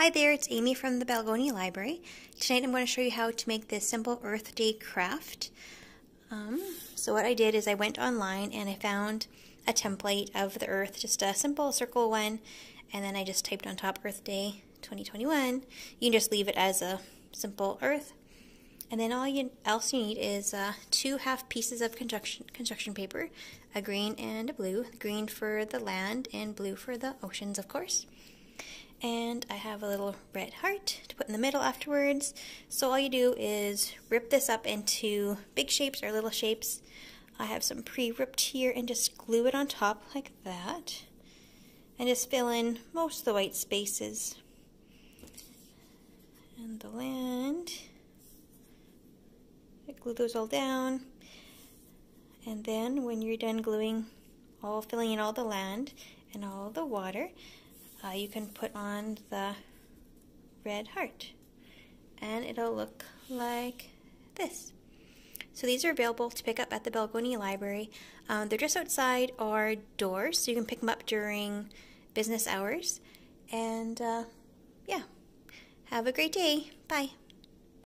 Hi there, it's Amy from the Balgonie Library. Tonight I'm going to show you how to make this simple Earth Day craft. Um, so what I did is I went online and I found a template of the Earth, just a simple circle one, and then I just typed on top Earth Day 2021. You can just leave it as a simple Earth. And then all you, else you need is uh, two half pieces of construction, construction paper, a green and a blue, green for the land and blue for the oceans, of course and I have a little red heart to put in the middle afterwards. So all you do is rip this up into big shapes or little shapes. I have some pre-ripped here and just glue it on top like that. And just fill in most of the white spaces. And the land. I glue those all down. And then when you're done gluing, all filling in all the land and all the water, uh, you can put on the red heart and it'll look like this. So these are available to pick up at the Balgonie Library. Um, they're just outside our doors, so you can pick them up during business hours. And uh, yeah, have a great day. Bye.